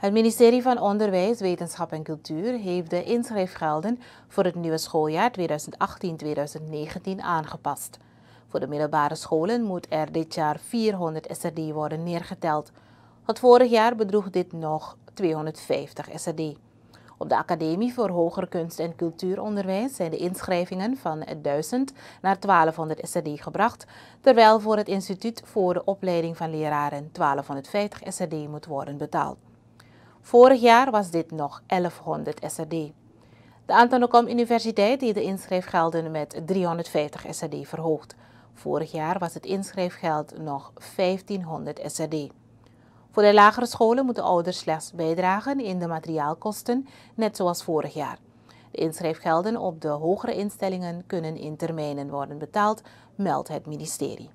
Het ministerie van Onderwijs, Wetenschap en Cultuur heeft de inschrijfgelden voor het nieuwe schooljaar 2018-2019 aangepast. Voor de middelbare scholen moet er dit jaar 400 SRD worden neergeteld. Het vorig jaar bedroeg dit nog 250 SRD. Op de Academie voor Hoger Kunst en Cultuuronderwijs zijn de inschrijvingen van 1000 naar 1200 SRD gebracht, terwijl voor het Instituut voor de Opleiding van Leraren 1250 SRD moet worden betaald. Vorig jaar was dit nog 1100 SRD. De Antonocom Universiteit heeft de inschrijfgelden met 350 SRD verhoogd. Vorig jaar was het inschrijfgeld nog 1500 SRD. Voor de lagere scholen moeten ouders slechts bijdragen in de materiaalkosten, net zoals vorig jaar. De inschrijfgelden op de hogere instellingen kunnen in termijnen worden betaald, meldt het ministerie.